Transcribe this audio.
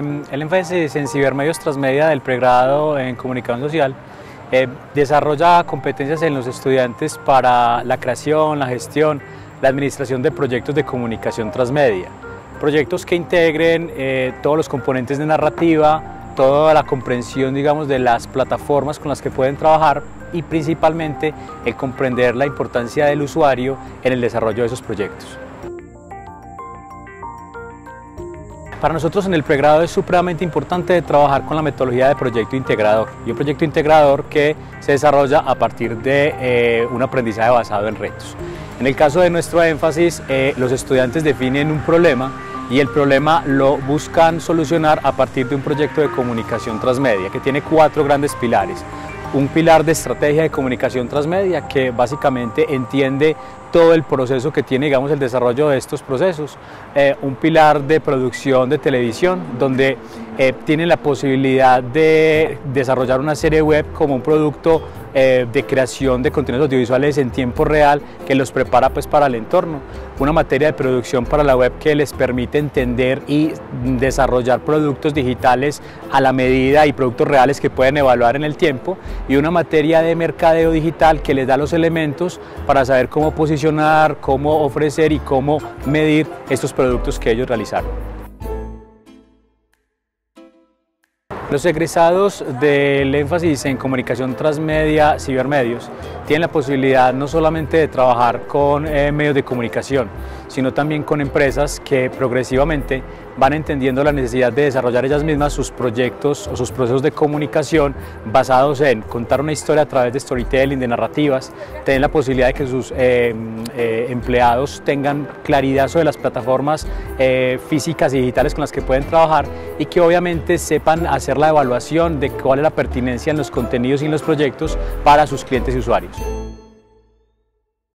El énfasis en cibermedios transmedia del pregrado en comunicación social eh, desarrolla competencias en los estudiantes para la creación, la gestión, la administración de proyectos de comunicación transmedia. Proyectos que integren eh, todos los componentes de narrativa, toda la comprensión digamos, de las plataformas con las que pueden trabajar y principalmente el comprender la importancia del usuario en el desarrollo de esos proyectos. Para nosotros en el pregrado es supremamente importante trabajar con la metodología de proyecto integrador y un proyecto integrador que se desarrolla a partir de eh, un aprendizaje basado en retos. En el caso de nuestro énfasis, eh, los estudiantes definen un problema y el problema lo buscan solucionar a partir de un proyecto de comunicación transmedia que tiene cuatro grandes pilares un pilar de estrategia de comunicación transmedia que básicamente entiende todo el proceso que tiene digamos, el desarrollo de estos procesos, eh, un pilar de producción de televisión donde eh, tiene la posibilidad de desarrollar una serie web como un producto eh, de creación de contenidos audiovisuales en tiempo real que los prepara pues para el entorno, una materia de producción para la web que les permite entender y desarrollar productos digitales a la medida y productos reales que pueden evaluar en el tiempo. Y una materia de mercadeo digital que les da los elementos para saber cómo cómo ofrecer y cómo medir estos productos que ellos realizaron. Los egresados del énfasis en comunicación transmedia, cibermedios, tienen la posibilidad no solamente de trabajar con eh, medios de comunicación, sino también con empresas que progresivamente van entendiendo la necesidad de desarrollar ellas mismas sus proyectos o sus procesos de comunicación basados en contar una historia a través de storytelling, de narrativas, tener la posibilidad de que sus eh, eh, empleados tengan claridad sobre las plataformas físicas y digitales con las que pueden trabajar y que obviamente sepan hacer la evaluación de cuál es la pertinencia en los contenidos y en los proyectos para sus clientes y usuarios.